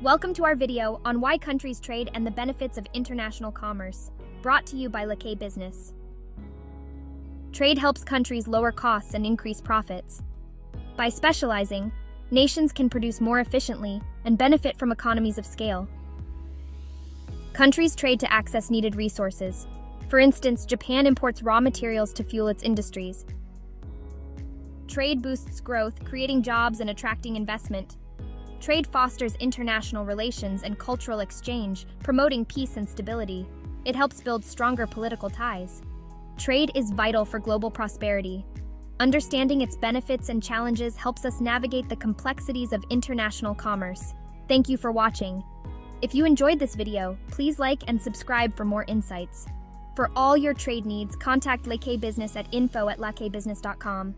Welcome to our video on why countries trade and the benefits of international commerce, brought to you by Lakay Business. Trade helps countries lower costs and increase profits. By specializing, nations can produce more efficiently and benefit from economies of scale. Countries trade to access needed resources. For instance, Japan imports raw materials to fuel its industries. Trade boosts growth, creating jobs and attracting investment. Trade fosters international relations and cultural exchange, promoting peace and stability. It helps build stronger political ties. Trade is vital for global prosperity. Understanding its benefits and challenges helps us navigate the complexities of international commerce. Thank you for watching. If you enjoyed this video, please like and subscribe for more insights. For all your trade needs, contact Lakay Business at info at lakaybusiness.com.